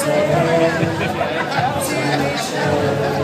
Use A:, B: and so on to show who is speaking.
A: to say.